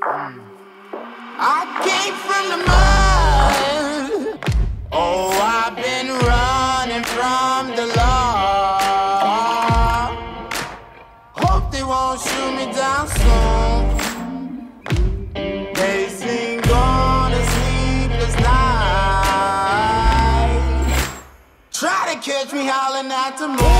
I came from the mud. Oh, I've been running from the law. Hope they won't shoot me down soon. They night. Try to catch me howling at the moon.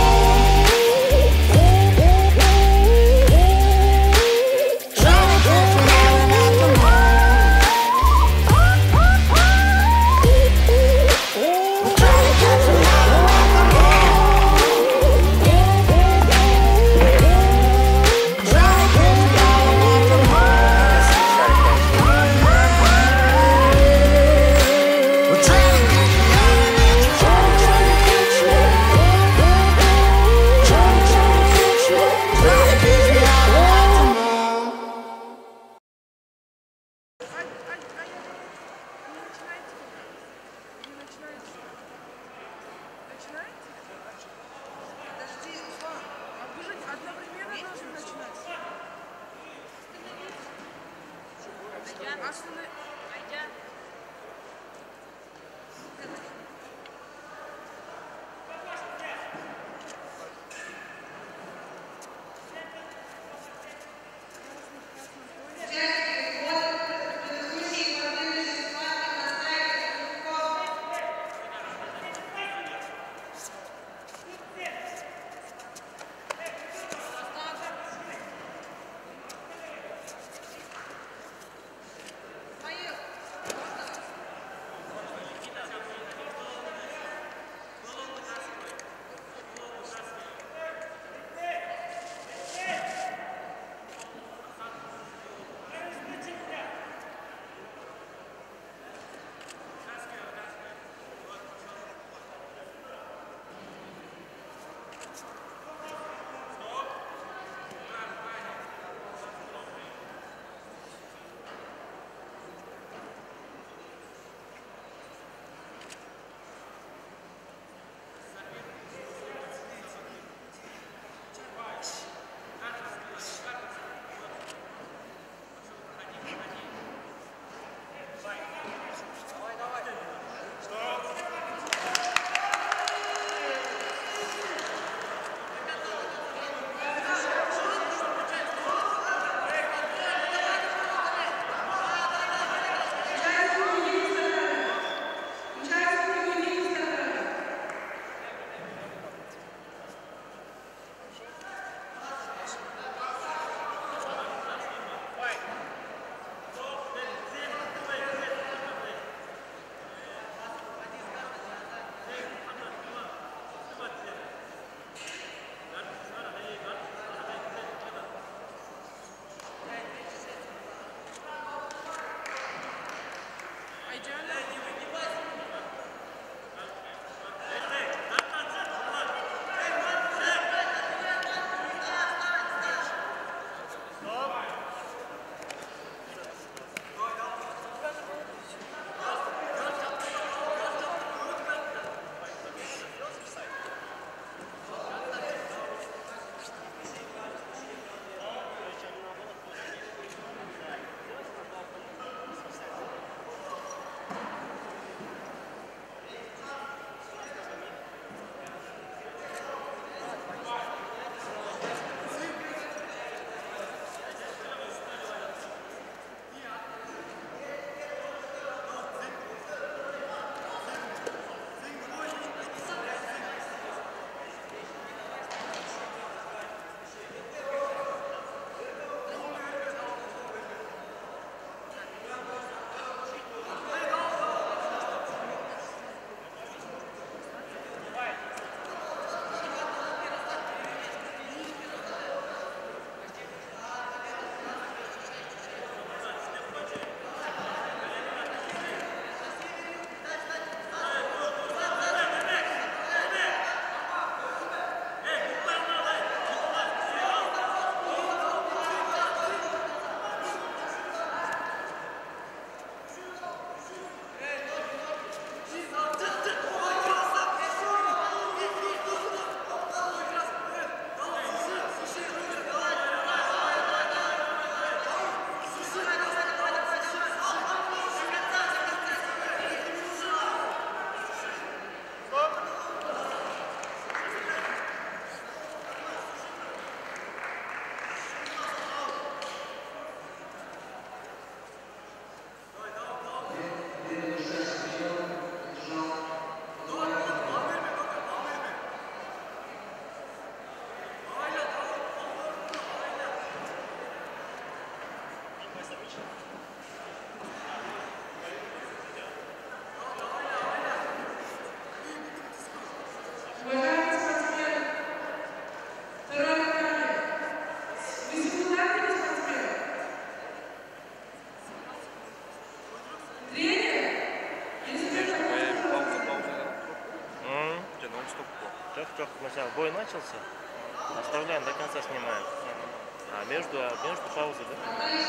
Между, между паузой, да?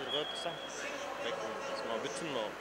가지로 꺾였어? 됐고, 뭐, 미친 놈.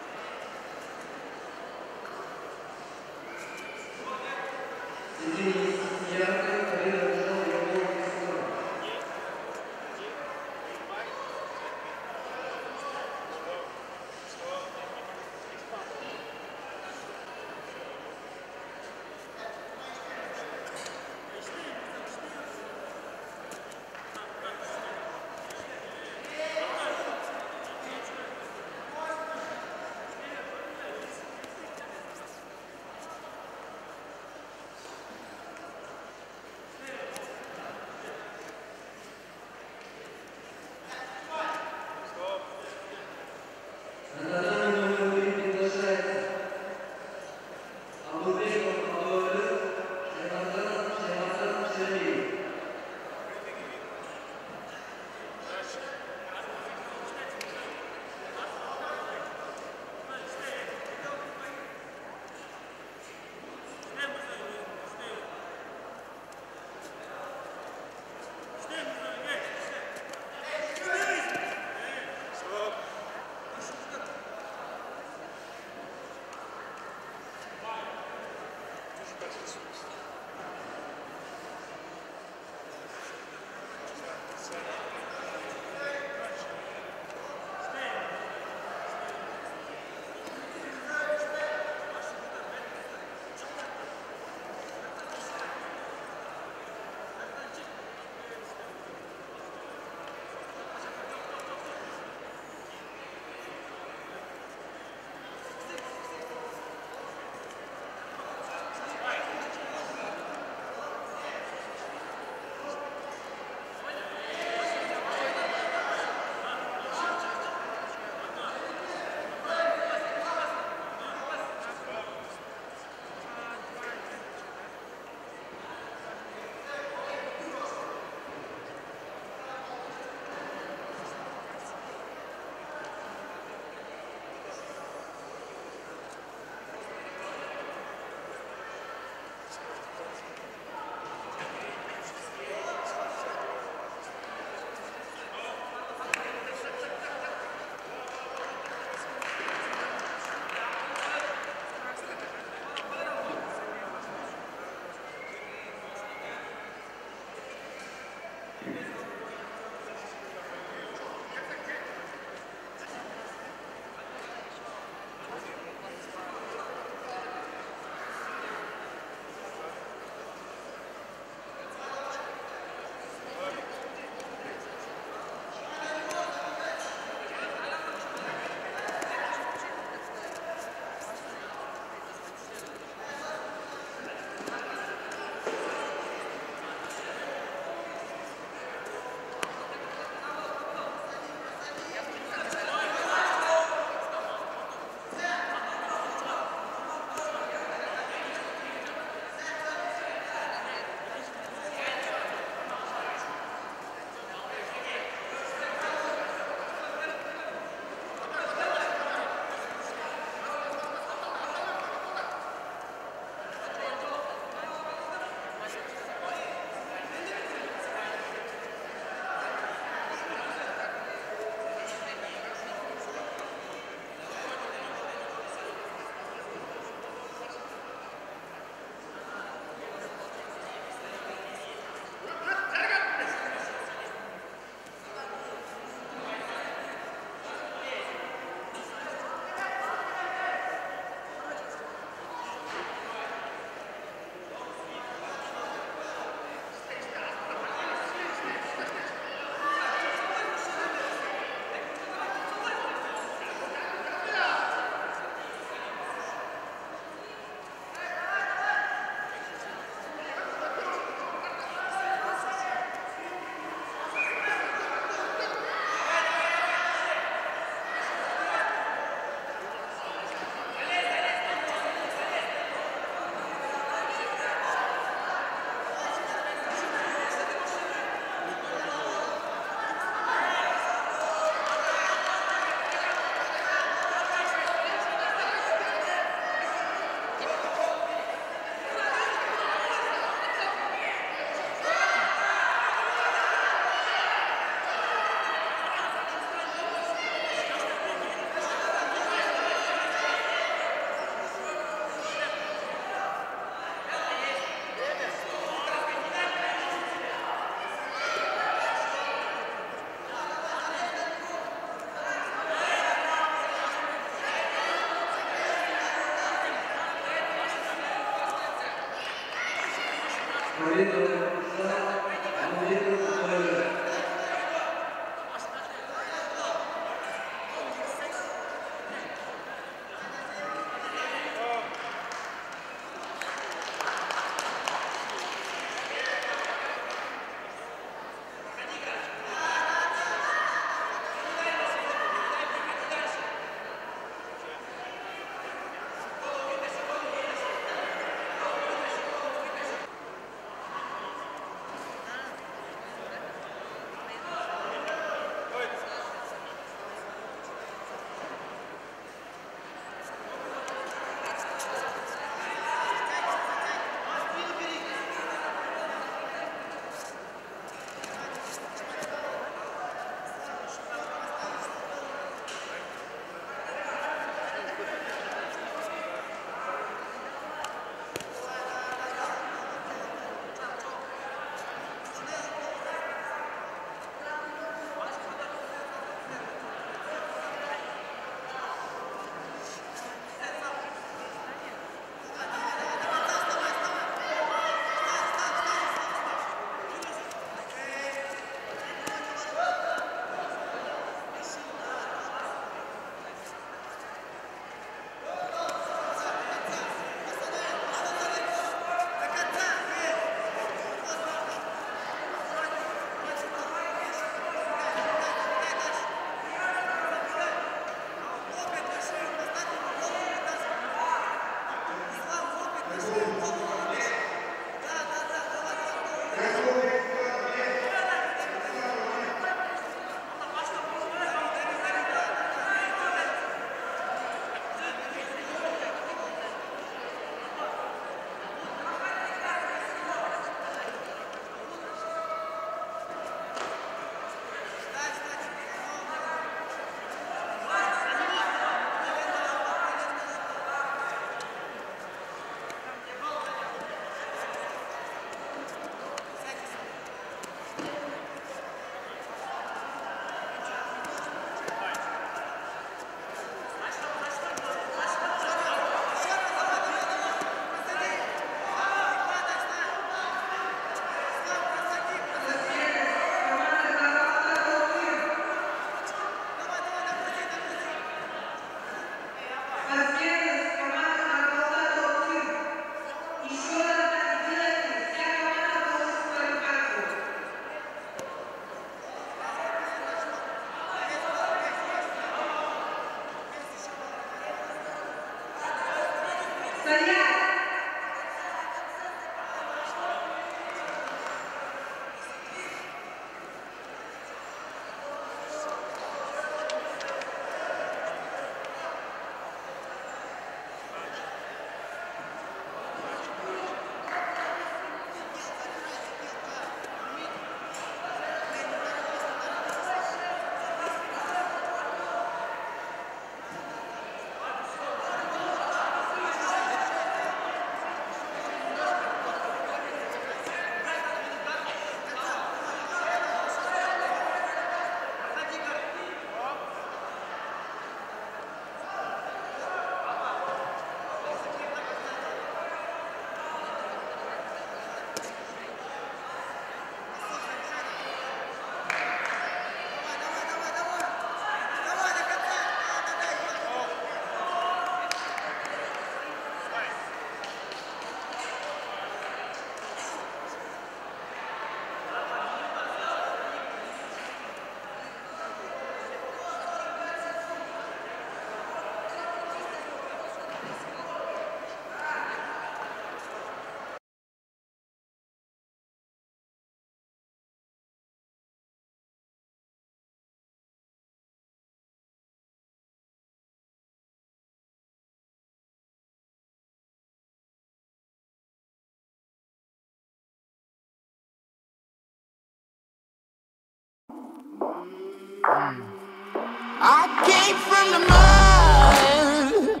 I came from the mud.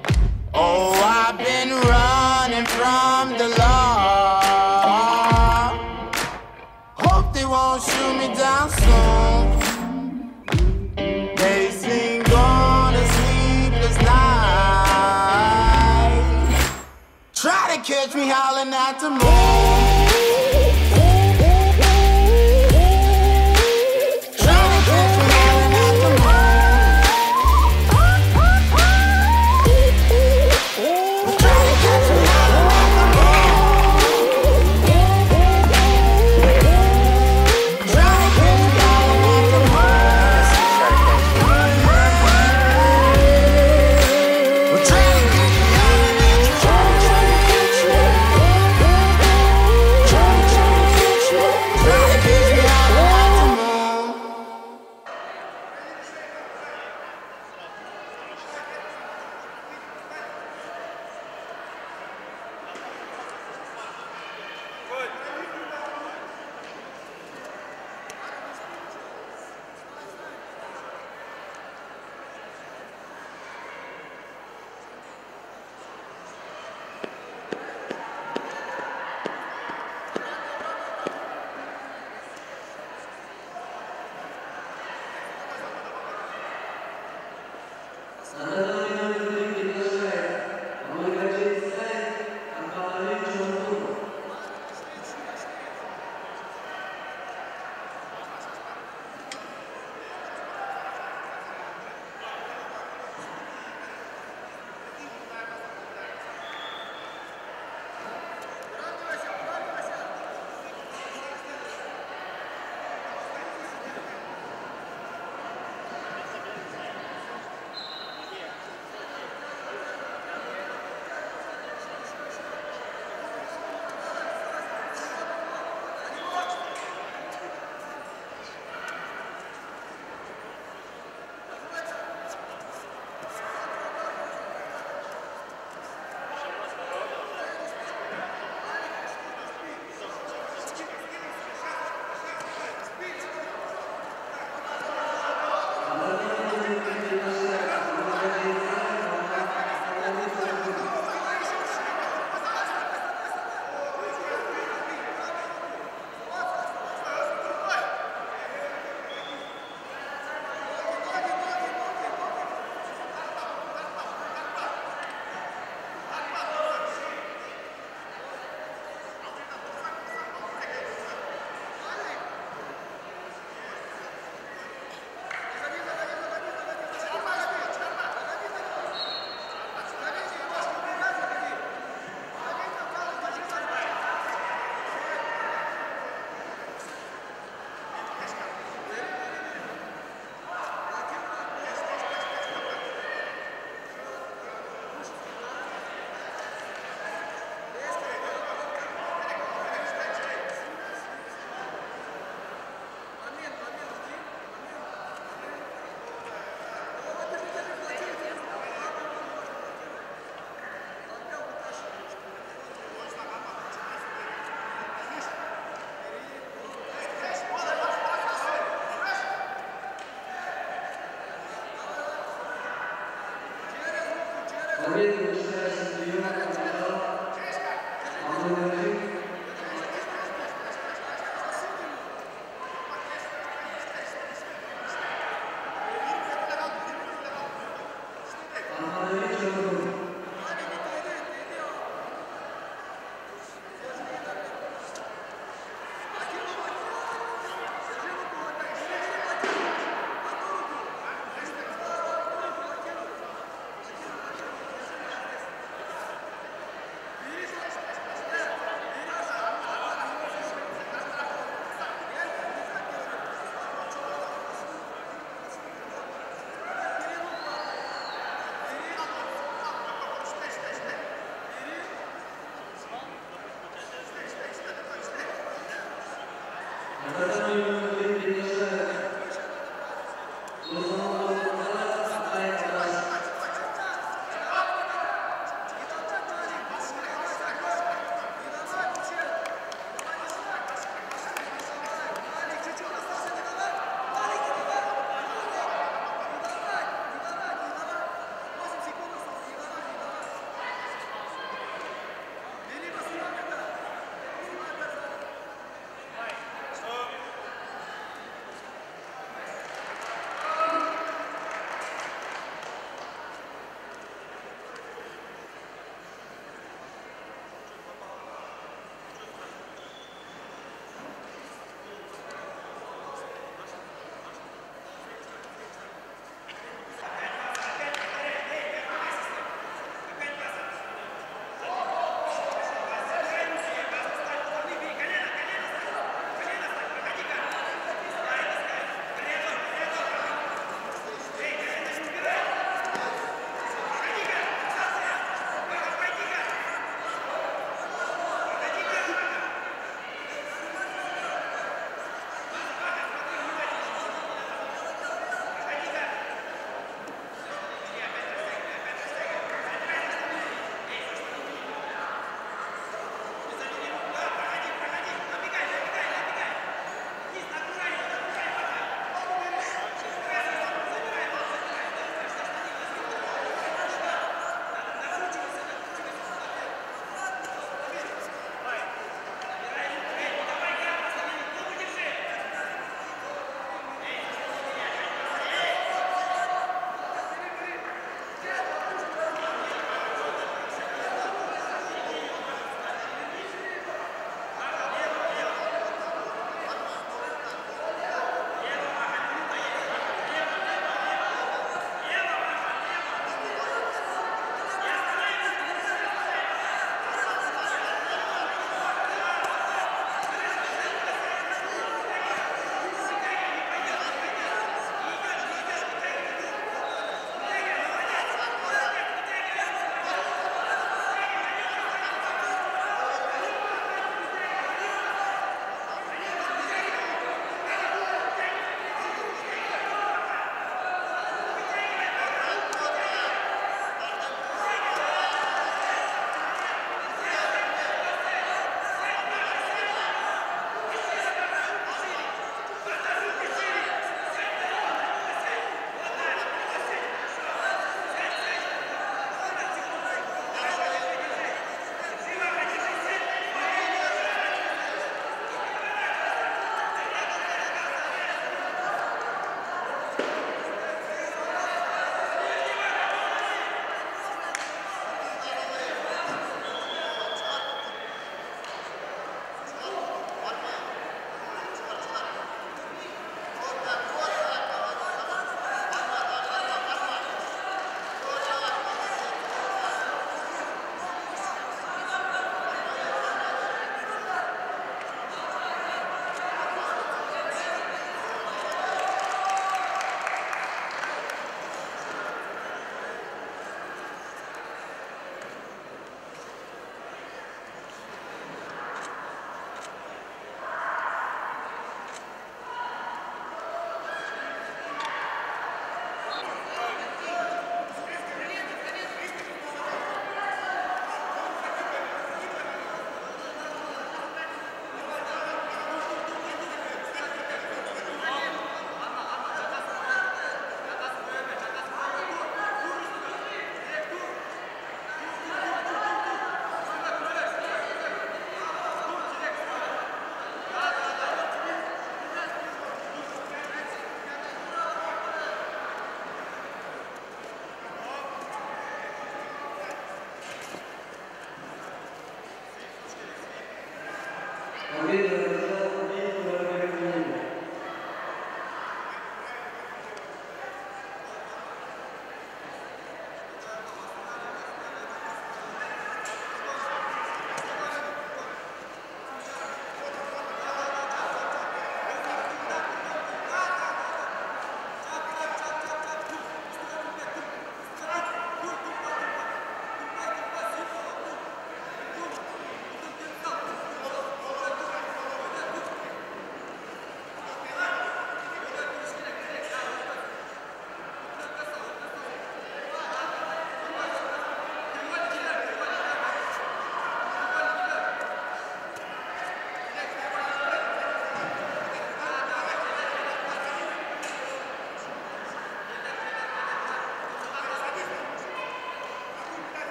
Oh, I've been running from the law. Hope they won't shoot me down soon. Pacing on a sleepless night. Try to catch me howling at the moon.